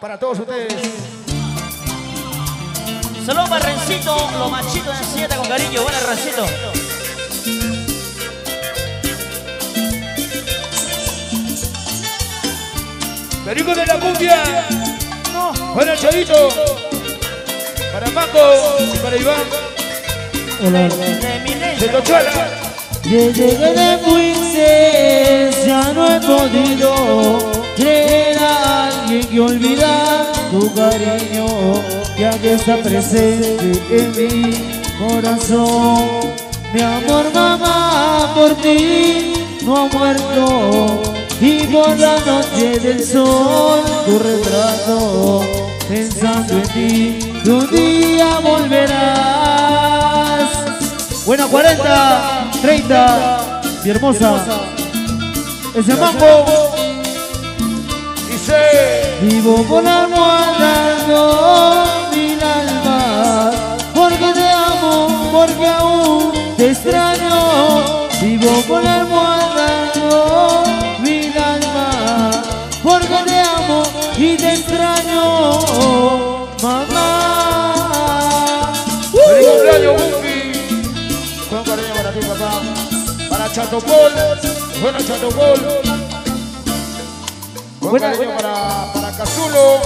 para todos ustedes. Saludos para Rencito, los machitos de siete con cariño. Buenas, Rencito. Perico de la cumbia. Buena Chavito. Para Paco y para Iván. De Tochuala. Desde que te fuiste ya no he podido creer a alguien que olvidar tu cariño ya que está presente en mi corazón. Mi amor mamá por ti no ha muerto y por la noche del sol tu retrato pensando en ti que un día volverás. Buena 40, 30, mi hermosa. Ese mambo. Dice. Vivo con la almohada con mi alma, porque te amo, porque aún te extraño. Vivo con la almohada con mi alma, porque te amo y te extraño, mamá. Feliz cumpleaños, Buffy. Con cariño para ti, papá. Para Chato Paul. Buena Chato Paul. Buena- cariño buena- para, para Cazulo.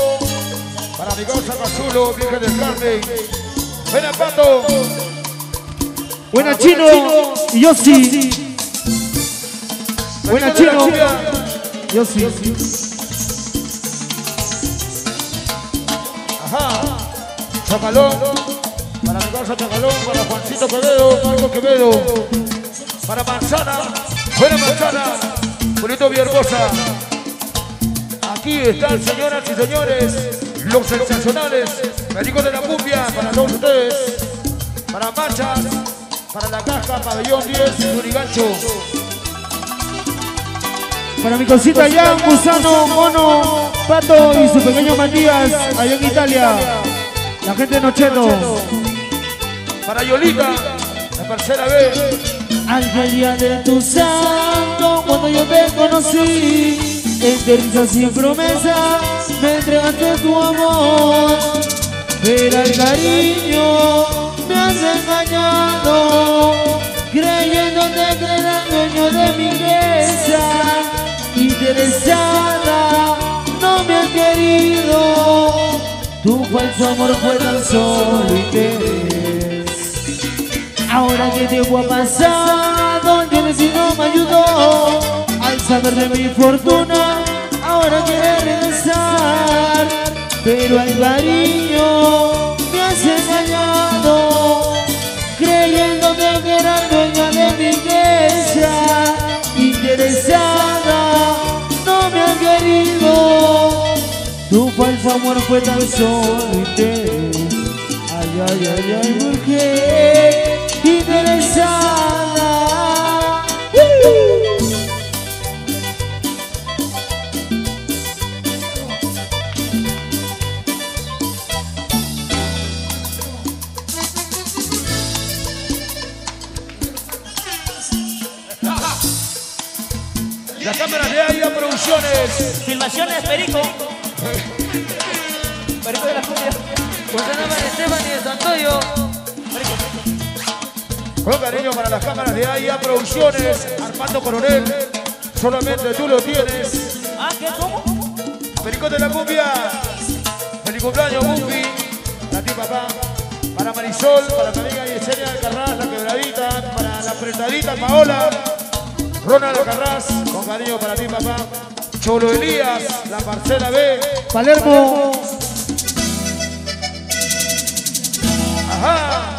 Para mi causa Cazulo, Virgen del Carmen. Buena Pato. Buena chino y yo sí. Buena chino. Yo sí. Ajá. Chacalón. Para mi causa Chacalón. Para Juancito Quevedo. Marco Quevedo. Para Manzana. Buena Manzana. Bonito Vierbosa. Aquí están, señoras y señores, los sensacionales. Médicos de la cumbia. Para todos ustedes. Para Machas. Para la caja. Pabellón 10. Turigancho. Para mi cosita ya, Gusano, Mono, Pato y su pequeño Matías, allá en Italia. La gente de Nocheto. Para Yolita. La tercera vez. Al día de tu santo, cuando yo te conocí, entre risas y promesas, me entregaste tu amor. Pero el cariño me has engañado, creyéndote que era dueño de mi mesa. Interesada, no me has querido, tu falso amor fue tan solo. Ahora que tiempo ha pasado, yo si no me ayudó saber de mi fortuna. Ahora quiere regresar, pero al cariño me has engañado, creyéndome que era dueña de mi casa. Interesada, no me ha querido. Tu falso amor fue tan solo interés. Ay, ay, ay, ay, mujer interesada. Producciones. Filmaciones Perico. Perico de la cumbia. José María Stephanie de Santoyo. Con cariño para las cámaras de AIA Producciones, Armando Coronel, solamente tú lo tienes. Ah, ¿qué? ¿Cómo? Perico de la cumbia, feliz cumpleaños Buffy, para ti papá, para Marisol, para mi amiga Yesenia Alcarraz, la quebradita, para la apretadita Paola, Ronald Alcarraz, con cariño para ti papá, Cholo Elías, la parcela B, Palermo, ajá,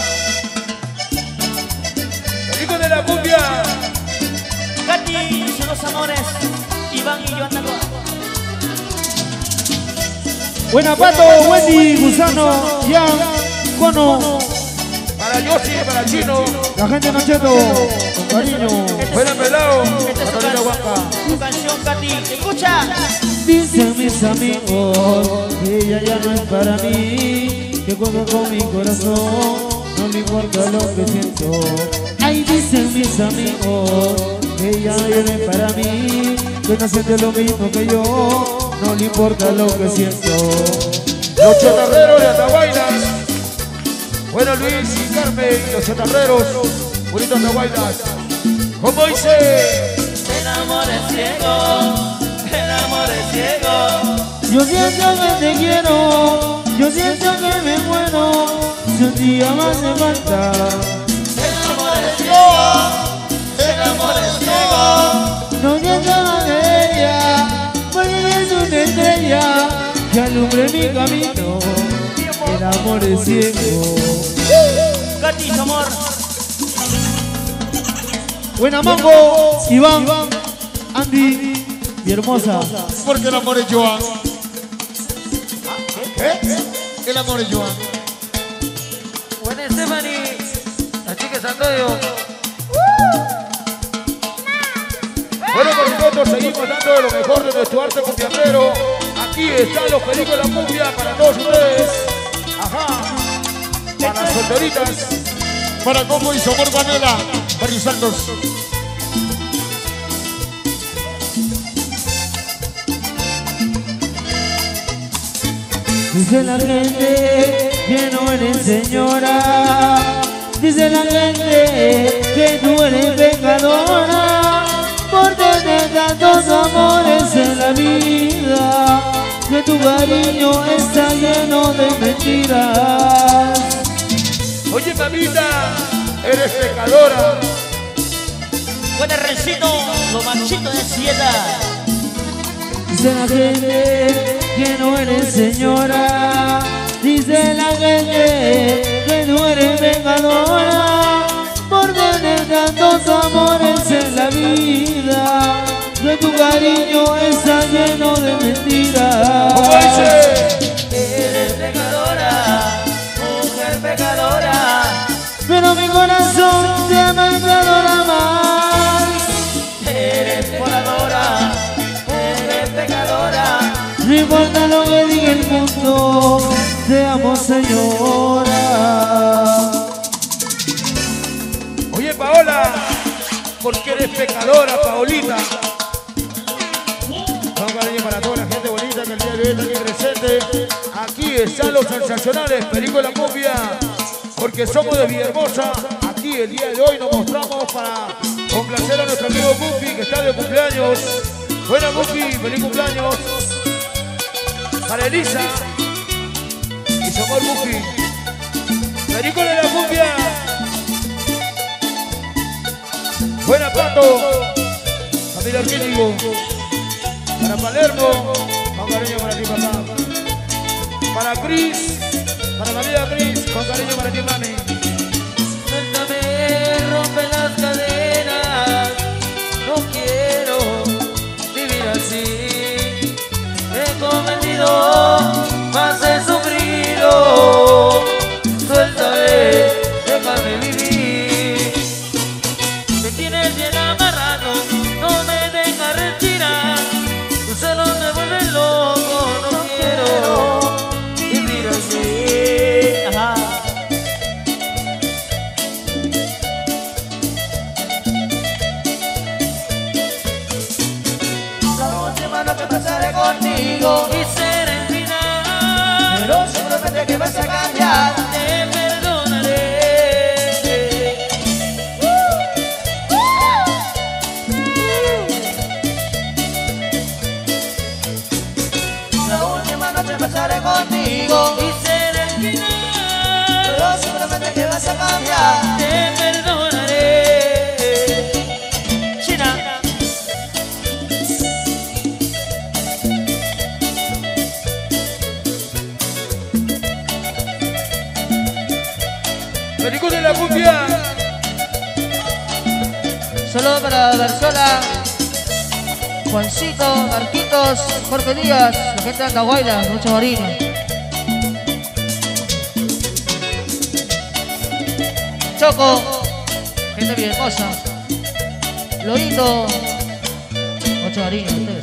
Perico de la cumbia, Katy y sus dos amores. Iván y Joana Roa. Buena Pato, Wendy, Gusano, Jan, Cono, para Yossi, para Chino, la gente Nocheto, con cariño. buena pelado, Esta es tu, Catalina Huanca. tu canción, Katy. Escucha. Dicen mis amigos que ella ya no es para mí, que juega con mi corazón, no me importa lo que siento. Ay, dicen mis amigos que ella ya no es para mí, que no siente lo mismo que yo, no le importa lo que siento. Los chatarreros de Atahuaylas. Bueno, Luis y Carmen, los chatarreros. Bonito Atahuaylas. Como dice. El amor es ciego, el amor es ciego. Yo siento que te quiero, yo siento que me muero, si un día más me falta. El amor es ciego, el amor es ciego. No siento de ella, porque es una estrella que alumbre mi camino. El amor es ciego. Katy, su amor. Buena mango, Iván, Andy, mi hermosa. Porque el amor es Joan. ¿Qué? El amor es Joan. Buena Stephanie. La chica Santoyo. Bueno, por nosotros seguimos dando lo mejor de nuestro arte cumbiandero. Aquí están los la cumbia para todos ustedes. Ajá. Para las solteritas. Para Coco y su amor Vanela. Barrio Santos. Dice la gente que no eres señora. Dice la gente que tú eres pecadora. Por tener tantos amores en la vida. Que tu cariño está lleno de mentiras. Oye, mamita, eres pecadora. Buen rencito, lo machito de siete. Dice la gente que no eres señora. Dice la gente que no eres pecadora. Por tener tantos amores en la vida. Que tu cariño está lleno de ¿Cómo mentiras. dice? Eres pecadora, pecadora. Pero mi corazón te ama y te adora más. Eres voladora, eres pecadora. No importa lo que diga el mundo, te amo señora. Oye, Paola, porque eres están los sensacionales, Perico de la. Porque somos de Villahermosa. Aquí el día de hoy nos mostramos para complacer a nuestro amigo Buffy que está de cumpleaños. Buena Buffy, feliz cumpleaños. Para Elisa y su amor Buffy. Perico de la Cumbia. Buena Pato, familia Arquítico, para Palermo, cariño para ti papá. Para Cris, para María Cris, con cariño para ti mami. Suéltame, rompe las cadenas. No quiero vivir así. He cometido Perico de la Cumbia, Saludos para Barzola, Juancito, Marquitos, Jorge Díaz, la gente de Andahuayla, mucho marino. Choco, gente bien hermosa. Loito, mucho marino, ustedes.